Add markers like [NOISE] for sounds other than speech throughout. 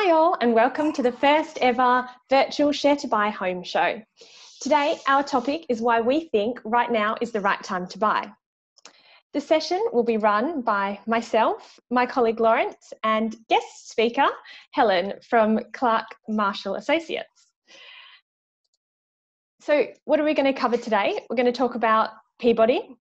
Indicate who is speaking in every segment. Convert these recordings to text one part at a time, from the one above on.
Speaker 1: Hi, all, and welcome to the first ever virtual Share to Buy home show. Today, our topic is why we think right now is the right time to buy. The session will be run by myself, my colleague Lawrence, and guest speaker Helen from Clark Marshall Associates. So, what are we going to cover today? We're going to talk about Peabody,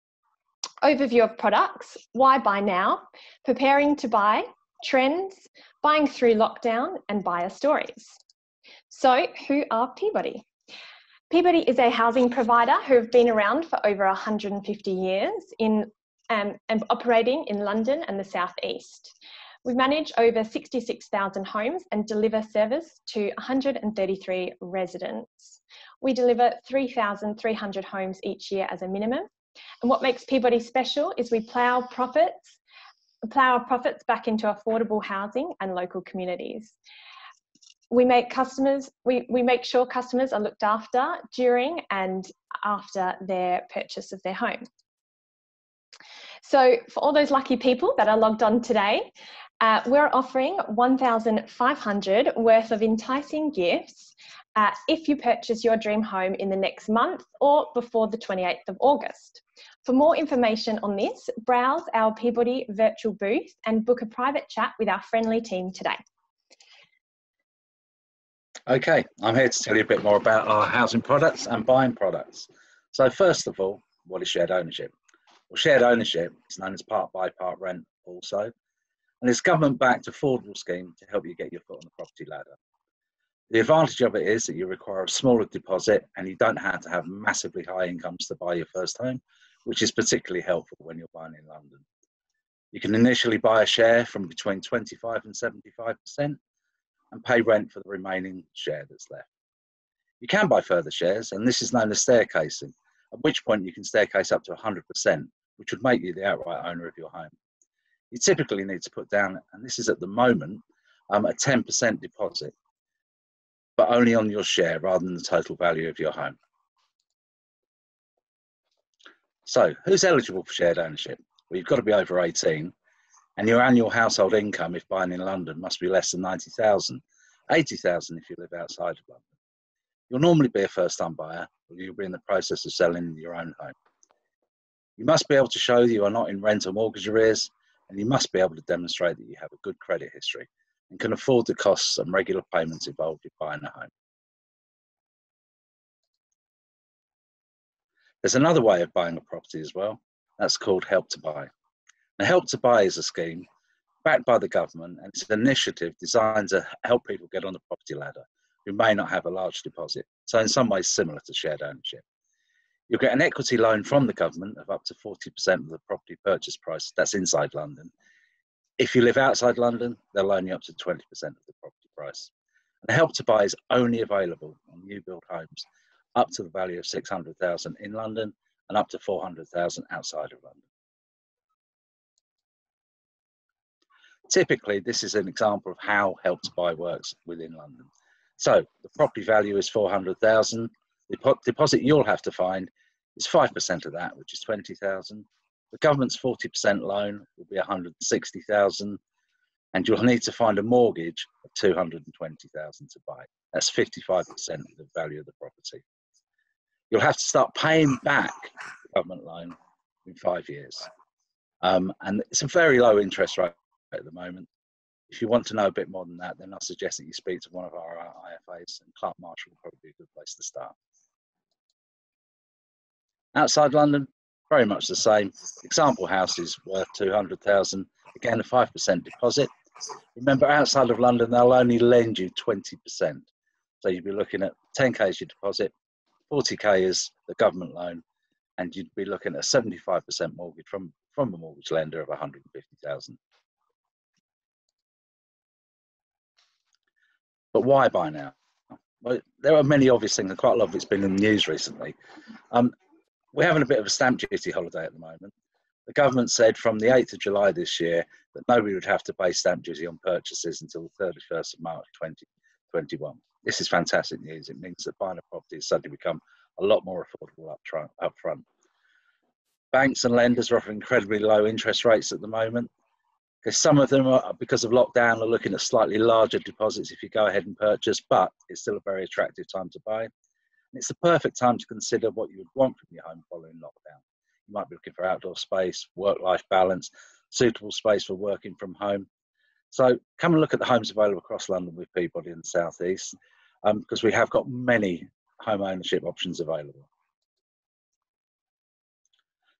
Speaker 1: overview of products, why buy now, preparing to buy, trends, buying through lockdown, and buyer stories. So, who are Peabody? Peabody is a housing provider who have been around for over 150 years in, um, and operating in London and the southeast. We manage over 66,000 homes and deliver service to 133 residents. We deliver 3,300 homes each year as a minimum. And what makes Peabody special is we plough profits, plough our profits back into affordable housing and local communities. We make customers we, we make sure customers are looked after during and after their purchase of their home. So for all those lucky people that are logged on today uh, we're offering 1500 worth of enticing gifts uh, if you purchase your dream home in the next month or before the 28th of august for more information on this browse our peabody virtual booth and book a private chat with our friendly team today
Speaker 2: Okay, I'm here to tell you a bit more about our housing products and buying products. So first of all, what is shared ownership? Well, shared ownership is known as part buy, part rent also, and it's government-backed affordable scheme to help you get your foot on the property ladder. The advantage of it is that you require a smaller deposit and you don't have to have massively high incomes to buy your first home, which is particularly helpful when you're buying in London. You can initially buy a share from between 25 and 75%, and pay rent for the remaining share that's left. You can buy further shares, and this is known as staircasing, at which point you can staircase up to 100%, which would make you the outright owner of your home. You typically need to put down, and this is at the moment, um, a 10% deposit, but only on your share rather than the total value of your home. So, who's eligible for shared ownership? Well, you've got to be over 18 and your annual household income, if buying in London, must be less than 90,000, 80,000 if you live outside of London. You'll normally be a first time buyer, or you'll be in the process of selling your own home. You must be able to show that you are not in rent or mortgage arrears, and you must be able to demonstrate that you have a good credit history and can afford the costs and regular payments involved in buying a home. There's another way of buying a property as well. That's called Help to Buy. Now, Help to Buy is a scheme backed by the government and it's an initiative designed to help people get on the property ladder who may not have a large deposit. So, in some ways, similar to shared ownership. You'll get an equity loan from the government of up to 40% of the property purchase price. That's inside London. If you live outside London, they'll loan you up to 20% of the property price. And Help to Buy is only available on new build homes up to the value of 600,000 in London and up to 400,000 outside of London. Typically, this is an example of how Help to Buy works within London. So the property value is 400,000. The deposit you'll have to find is 5% of that, which is 20,000. The government's 40% loan will be 160,000 and you'll need to find a mortgage of 220,000 to buy. That's 55% of the value of the property. You'll have to start paying back the government loan in five years. Um, and it's a very low interest rate at the moment. If you want to know a bit more than that, then I suggest that you speak to one of our IFAs, and Clark Marshall will probably be a good place to start. Outside London, very much the same. Example house is worth 200,000, again a 5% deposit. Remember, outside of London, they'll only lend you 20%. So you'd be looking at 10k as your deposit, 40k is the government loan, and you'd be looking at a 75% mortgage from, from a mortgage lender of 150,000. But why buy now? Well, there are many obvious things, and quite a lot of it's been in the news recently. Um, we're having a bit of a stamp duty holiday at the moment. The government said from the 8th of July this year that nobody would have to pay stamp duty on purchases until the 31st of March 2021. This is fantastic news. It means that buying a property has suddenly become a lot more affordable up, front, up front. Banks and lenders are offering incredibly low interest rates at the moment. because some of them are because of lockdown are looking at slightly larger deposits if you go ahead and purchase but it's still a very attractive time to buy and it's the perfect time to consider what you would want from your home following lockdown you might be looking for outdoor space work life balance suitable space for working from home so come and look at the homes available across london with peabody in the southeast um, because we have got many home ownership options available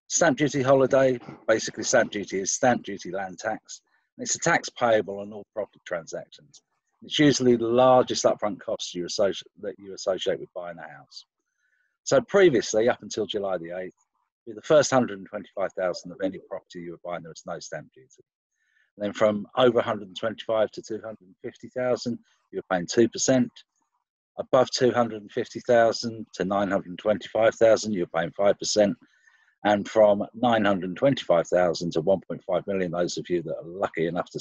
Speaker 2: Stamp duty holiday, basically stamp duty is stamp duty land tax. It's a tax payable on all property transactions. It's usually the largest upfront cost you associate, that you associate with buying a house. So previously, up until July the 8th, with the first 125,000 of any property you were buying, there was no stamp duty. And then from over 125 to 250,000, you were paying 2%. Above 250,000 to 925,000, you were paying 5% and from 925,000 to 1.5 million, those of you that are lucky enough to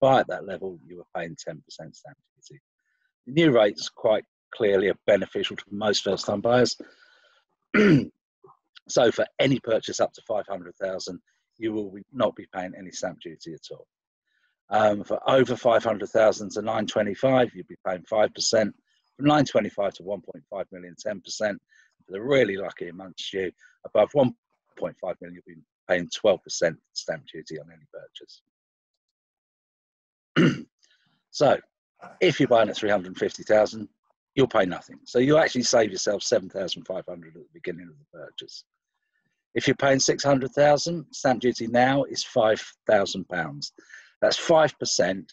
Speaker 2: buy at that level, you were paying 10% stamp duty. The new rates quite clearly are beneficial to most first-time buyers. [CLEARS THROAT] so for any purchase up to 500,000, you will not be paying any stamp duty at all. Um, for over 500,000 to 925, you'd be paying 5%. From 925 to 1.5 million, 10% for the really lucky amongst you, above 1.5 million, you'll be paying 12% stamp duty on any purchase. [CLEARS THROAT] so, if you're buying at 350,000, you'll pay nothing. So you actually save yourself 7,500 at the beginning of the purchase. If you're paying 600,000, stamp duty now is 5,000 pounds. That's 5%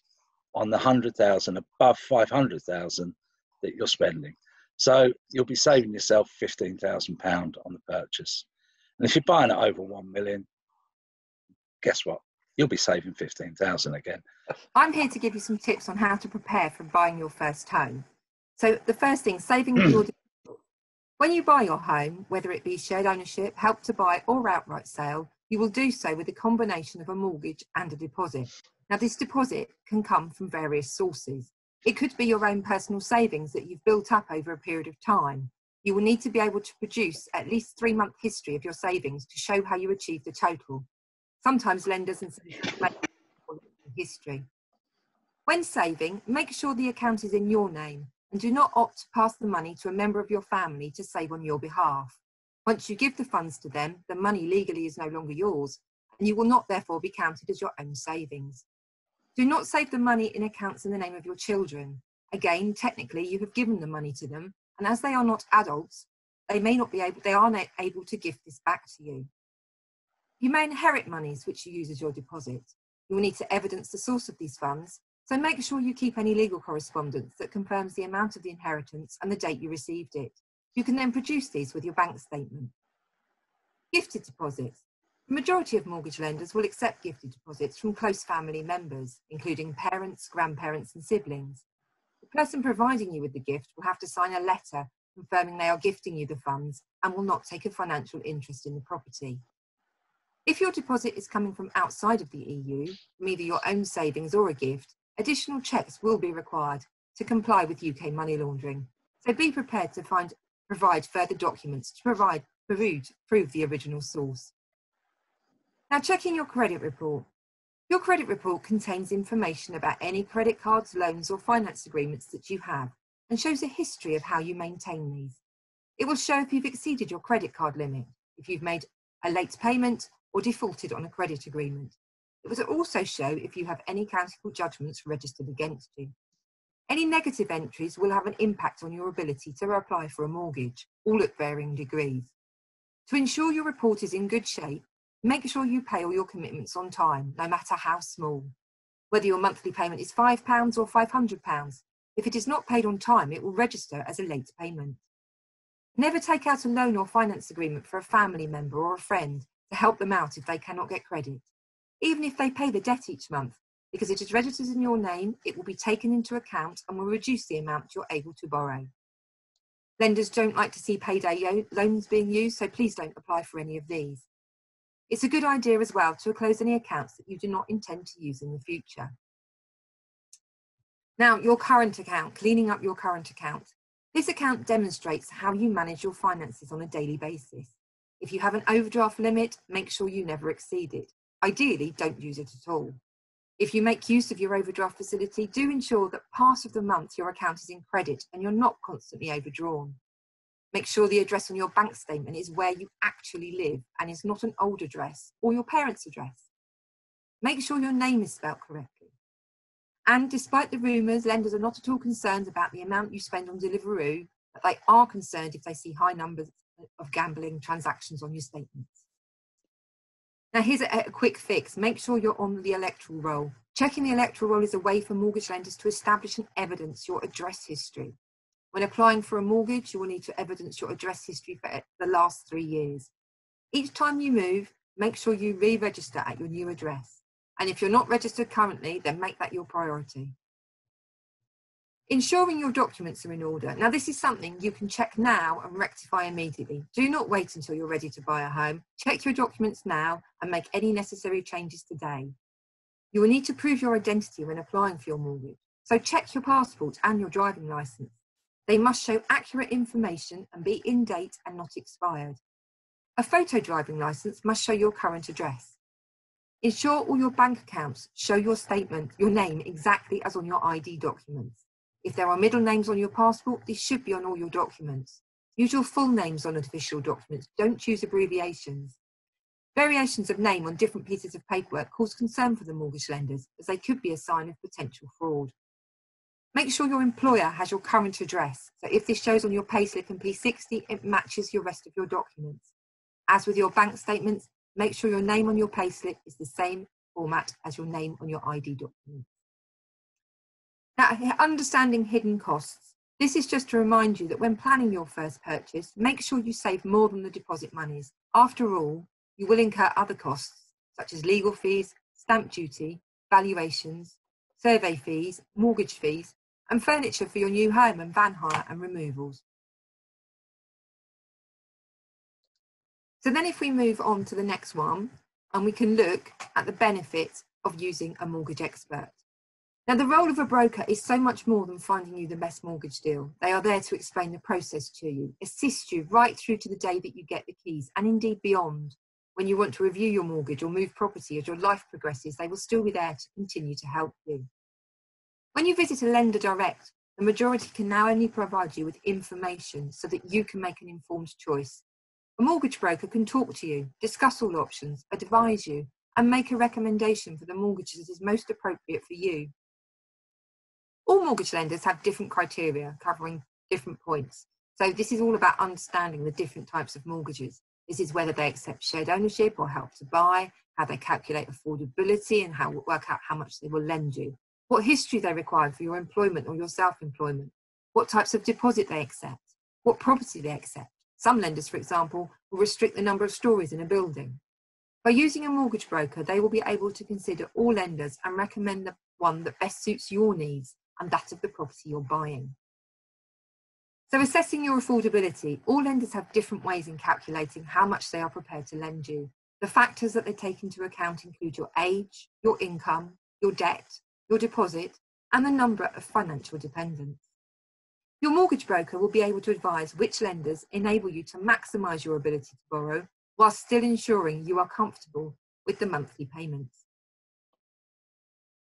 Speaker 2: on the 100,000 above 500,000 that you're spending. So you'll be saving yourself £15,000 on the purchase. And if you're buying it over 1 million, guess what? You'll be saving 15,000 again.
Speaker 3: I'm here to give you some tips on how to prepare for buying your first home. So the first thing, saving hmm. your when you buy your home, whether it be shared ownership, help to buy or outright sale, you will do so with a combination of a mortgage and a deposit. Now this deposit can come from various sources. It could be your own personal savings that you've built up over a period of time. You will need to be able to produce at least three month history of your savings to show how you achieved the total. Sometimes lenders and [LAUGHS] history. When saving, make sure the account is in your name and do not opt to pass the money to a member of your family to save on your behalf. Once you give the funds to them, the money legally is no longer yours and you will not therefore be counted as your own savings. Do not save the money in accounts in the name of your children. Again, technically, you have given the money to them, and as they are not adults, they may not be able, they are not able to give this back to you. You may inherit monies which you use as your deposit. You will need to evidence the source of these funds, so make sure you keep any legal correspondence that confirms the amount of the inheritance and the date you received it. You can then produce these with your bank statement. Gifted deposits. The majority of mortgage lenders will accept gifted deposits from close family members, including parents, grandparents, and siblings. The person providing you with the gift will have to sign a letter confirming they are gifting you the funds and will not take a financial interest in the property. If your deposit is coming from outside of the EU, from either your own savings or a gift, additional checks will be required to comply with UK money laundering. So be prepared to find, provide further documents to provide, prove, prove the original source. Now, checking your credit report. Your credit report contains information about any credit cards, loans, or finance agreements that you have and shows a history of how you maintain these. It will show if you've exceeded your credit card limit, if you've made a late payment or defaulted on a credit agreement. It will also show if you have any county court judgments registered against you. Any negative entries will have an impact on your ability to apply for a mortgage, all at varying degrees. To ensure your report is in good shape, Make sure you pay all your commitments on time, no matter how small. Whether your monthly payment is £5 or £500, if it is not paid on time, it will register as a late payment. Never take out a loan or finance agreement for a family member or a friend to help them out if they cannot get credit. Even if they pay the debt each month, because it is registered in your name, it will be taken into account and will reduce the amount you're able to borrow. Lenders don't like to see payday loans being used, so please don't apply for any of these. It's a good idea as well to close any accounts that you do not intend to use in the future. Now, your current account, cleaning up your current account. This account demonstrates how you manage your finances on a daily basis. If you have an overdraft limit, make sure you never exceed it. Ideally, don't use it at all. If you make use of your overdraft facility, do ensure that part of the month your account is in credit and you're not constantly overdrawn. Make sure the address on your bank statement is where you actually live and is not an old address or your parents' address. Make sure your name is spelt correctly. And despite the rumours, lenders are not at all concerned about the amount you spend on Deliveroo, but they are concerned if they see high numbers of gambling transactions on your statements. Now, here's a, a, quick fix. Make sure you're on the electoral roll. Checking the electoral roll is a way for mortgage lenders to establish and evidence your address history. When applying for a mortgage, you will need to evidence your address history for the last three years. Each time you move, make sure you re register at your new address. And if you're not registered currently, then make that your priority. Ensuring your documents are in order. Now, this is something you can check now and rectify immediately. Do not wait until you're ready to buy a home. Check your documents now and make any necessary changes today. You will need to prove your identity when applying for your mortgage. So check your passport and your driving licence. They must show accurate information and be in date and not expired. A photo driving licence must show your current address. Ensure all your bank accounts show your statement, your name exactly as on your ID documents. If there are middle names on your passport, these should be on all your documents. Use your full names on official documents. Don't choose abbreviations. Variations of name on different pieces of paperwork cause concern for the mortgage lenders as they could be a sign of potential fraud. Make sure your employer has your current address. So if this shows on your payslip and P60, it matches your rest of your documents. As with your bank statements, make sure your name on your payslip is the same format as your name on your ID document. Now, understanding hidden costs. This is just to remind you that when planning your first purchase, make sure you save more than the deposit monies. After all, you will incur other costs, such as legal fees, stamp duty, valuations, survey fees, mortgage fees, and furniture for your new home and van hire and removals. So then if we move on to the next one, and we can look at the benefits of using a mortgage expert. Now, the role of a broker is so much more than finding you the best mortgage deal. They are there to explain the process to you, assist you right through to the day that you get the keys, and indeed beyond. When you want to review your mortgage or move property as your life progresses, they will still be there to continue to help you. When you visit a lender direct, the majority can now only provide you with information so that you can make an informed choice. A mortgage broker can talk to you, discuss all options, advise you, and make a recommendation for the mortgage that is most appropriate for you. All mortgage lenders have different criteria covering different points. So this is all about understanding the different types of mortgages. This is whether they accept shared ownership or help to buy, how they calculate affordability and how work out how much they will lend you, what history they require for your employment or your self-employment, what types of deposit they accept, what property they accept. Some lenders, for example, will restrict the number of stories in a building. By using a mortgage broker, they will be able to consider all lenders and recommend the one that best suits your needs and that of the property you're buying. So assessing your affordability, all lenders have different ways in calculating how much they are prepared to lend you. The factors that they take into account include your age, your income, your debt, your deposit, and the number of financial dependents. Your mortgage broker will be able to advise which lenders enable you to maximise your ability to borrow while still ensuring you are comfortable with the monthly payments.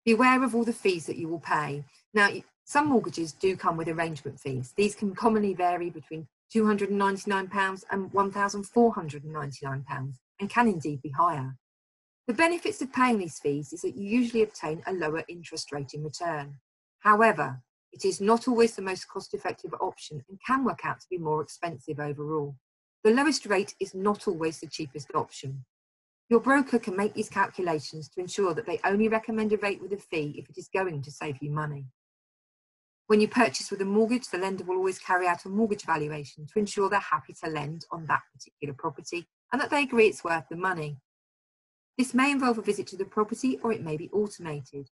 Speaker 3: Be aware of all the fees that you will pay. Now, some mortgages do come with arrangement fees. These can commonly vary between £299 and £1,499 and can indeed be higher. The benefits of paying these fees is that you usually obtain a lower interest rate in return. However, it is not always the most cost effective option and can work out to be more expensive overall. The lowest rate is not always the cheapest option. Your broker can make these calculations to ensure that they only recommend a rate with a fee if it is going to save you money. When you purchase with a mortgage, the lender will always carry out a mortgage valuation to ensure they're happy to lend on that particular property and that they agree it's worth the money. This may involve a visit to the property or it may be automated.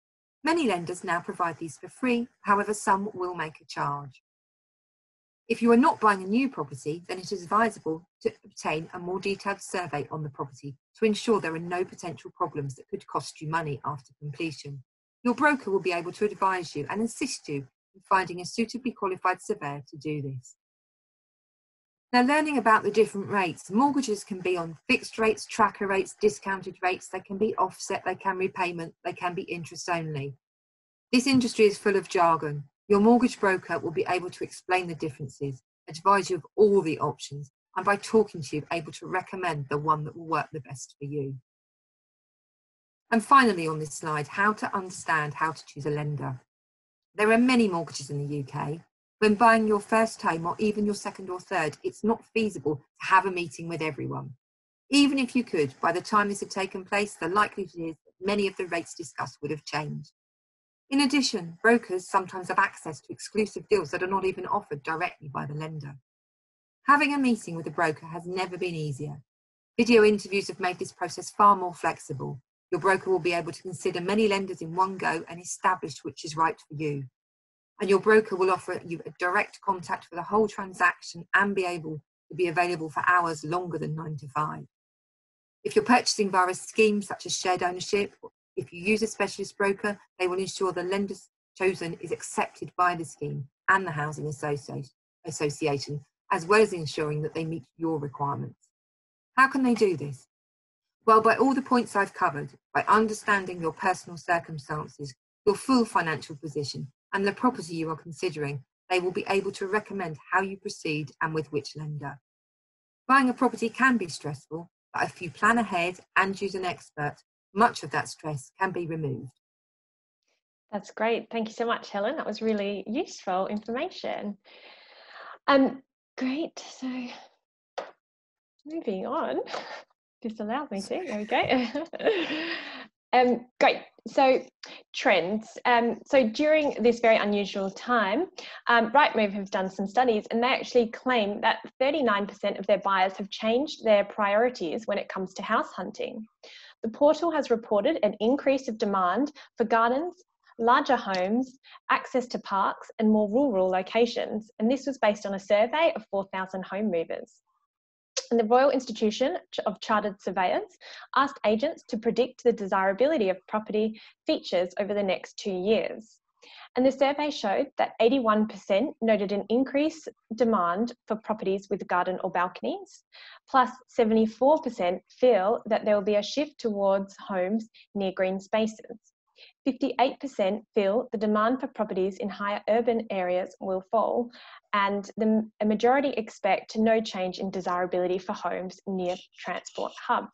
Speaker 3: Many lenders now provide these for free, however, some will make a charge. If you are not buying a new property, then it is advisable to obtain a more detailed survey on the property to ensure there are no potential problems that could cost you money after completion. Your broker will be able to advise you and assist you in finding a suitably qualified surveyor to do this. Now, learning about the different rates, mortgages can be on fixed rates, tracker rates, discounted rates, they can be offset, they can repayment, they can be interest only. This industry is full of jargon. Your mortgage broker will be able to explain the differences, advise you of all the options, and by talking to you, able to recommend the one that will work the best for you. And finally, on this slide, how to understand how to choose a lender. There are many mortgages in the UK, when buying your first home or even your second or third, it's not feasible to have a meeting with everyone. Even if you could, by the time this had taken place, the likelihood is that many of the rates discussed would have changed. In addition, brokers sometimes have access to exclusive deals that are not even offered directly by the lender. Having a meeting with a broker has never been easier. Video interviews have made this process far more flexible. Your broker will be able to consider many lenders in one go and establish which is right for you and your broker will offer you a direct contact for the whole transaction and be able to be available for hours longer than nine to five. If you're purchasing via a scheme such as shared ownership, if you use a specialist broker, they will ensure the lender chosen is accepted by the scheme and the housing association, as well as ensuring that they meet your requirements. How can they do this? Well, by all the points I've covered, by understanding your personal circumstances, your full financial position, and the property you are considering, they will be able to recommend how you proceed and with which lender. Buying a property can be stressful, but if you plan ahead and use an expert, much of that stress can be removed.
Speaker 1: That's great. Thank you so much, Helen. That was really useful information. Um, great. So moving on. [LAUGHS] This allows me to. There we go. [LAUGHS] Um, great. So trends. Um, so during this very unusual time, um, Rightmove have done some studies and they actually claim that 39% of their buyers have changed their priorities when it comes to house hunting. The portal has reported an increase of demand for gardens, larger homes, access to parks and more rural locations. And this was based on a survey of 4,000 home movers and the Royal Institution of Chartered Surveyors asked agents to predict the desirability of property features over the next two years. And the survey showed that 81% noted an increased demand for properties with garden or balconies, plus 74% feel that there will be a shift towards homes near green spaces. 58% feel the demand for properties in higher urban areas will fall, and the a majority expect no change in desirability for homes near transport hubs.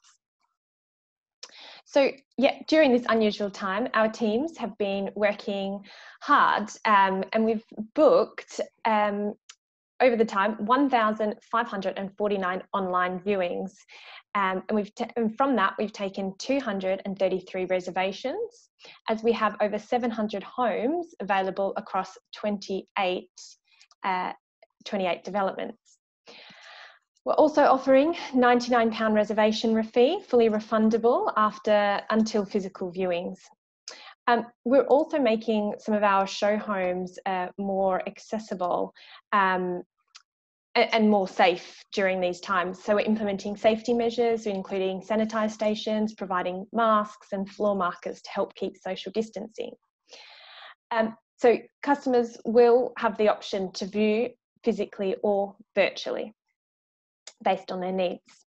Speaker 1: So, yeah, during this unusual time, our teams have been working hard um, and we've booked um, over the time 1,549 online viewings. Um, and, we've and from that, we've taken 233 reservations as we have over 700 homes available across 28 uh, 28 developments. We're also offering £99 reservation fee, fully refundable after until physical viewings. Um, we're also making some of our show homes uh, more accessible um, and more safe during these times. So we're implementing safety measures, including sanitised stations, providing masks and floor markers to help keep social distancing. Um, so customers will have the option to view physically or virtually based on their needs.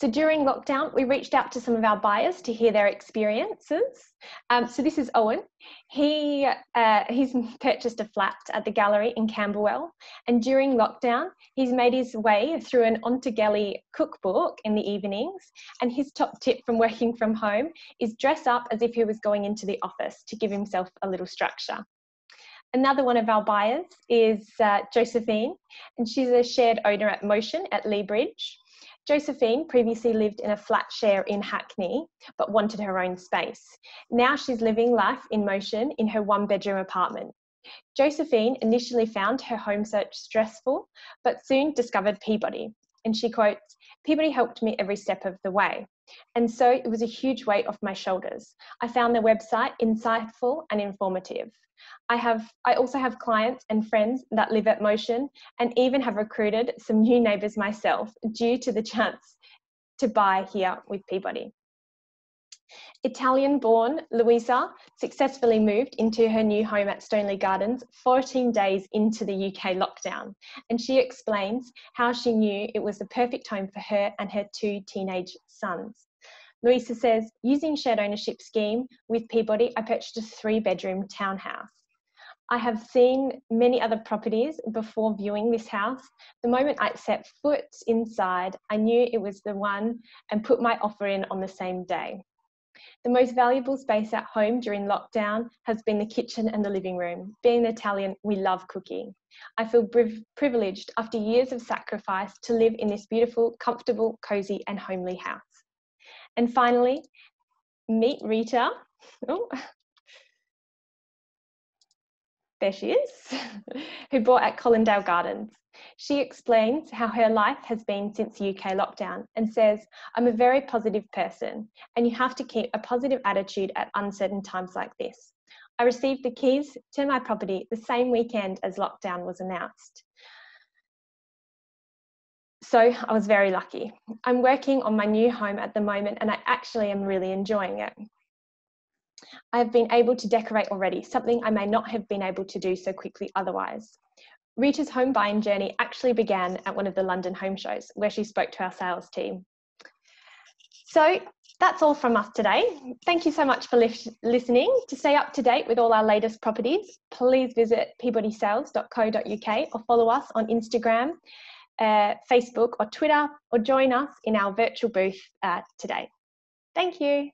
Speaker 1: So during lockdown, we reached out to some of our buyers to hear their experiences. Um, so this is Owen. He uh, he's [LAUGHS] purchased a flat at the gallery in Camberwell, and during lockdown, he's made his way through an Ottolenghi cookbook in the evenings. And his top tip from working from home is dress up as if he was going into the office to give himself a little structure. Another one of our buyers is uh, Josephine, and she's a shared owner at Motion at Lea Bridge. Josephine previously lived in a flat share in Hackney, but wanted her own space. Now she's living life in motion in her one bedroom apartment. Josephine initially found her home search stressful, but soon discovered Peabody. And she quotes, Peabody helped me every step of the way. And so it was a huge weight off my shoulders. I found their website insightful and informative. I have I also have clients and friends that live at Motion and even have recruited some new neighbours myself due to the chance to buy here with Peabody. Italian born Louisa successfully moved into her new home at Stoneleigh Gardens 14 days into the UK lockdown, and she explains how she knew it was the perfect home for her and her two teenage sons. Louisa says, using shared ownership scheme with Peabody, I purchased a three bedroom townhouse. I have seen many other properties before viewing this house. The moment I set foot inside, I knew it was the one and put my offer in on the same day. The most valuable space at home during lockdown has been the kitchen and the living room. Being Italian, we love cooking. I feel privileged after years of sacrifice to live in this beautiful, comfortable, cozy, and homely house. And finally, meet Rita. [LAUGHS] Oh, there she is, [LAUGHS] who bought at Colindale Gardens. She explains how her life has been since UK lockdown and says, I'm a very positive person, and you have to keep a positive attitude at uncertain times like this. I received the keys to my property the same weekend as lockdown was announced. So I was very lucky. I'm working on my new home at the moment and I actually am really enjoying it. I have been able to decorate already, something I may not have been able to do so quickly otherwise. Rita's home buying journey actually began at one of the London home shows where she spoke to our sales team. So that's all from us today. Thank you so much for listening. To stay up to date with all our latest properties, please visit peabodysales.co.uk or follow us on Instagram, uh, Facebook, or Twitter, or join us in our virtual booth uh, today. Thank you.